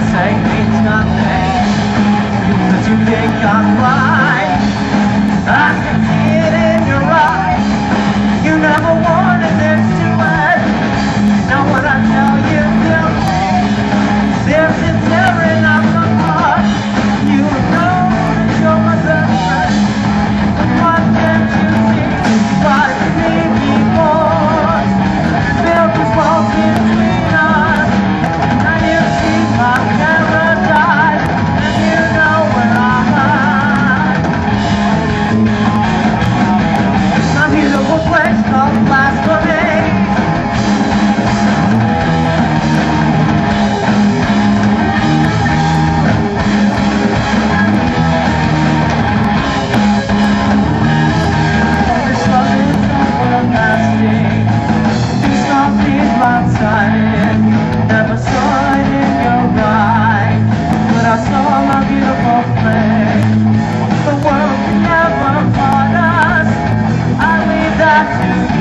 I say it's nothing. But you think I'm blind. Gracias.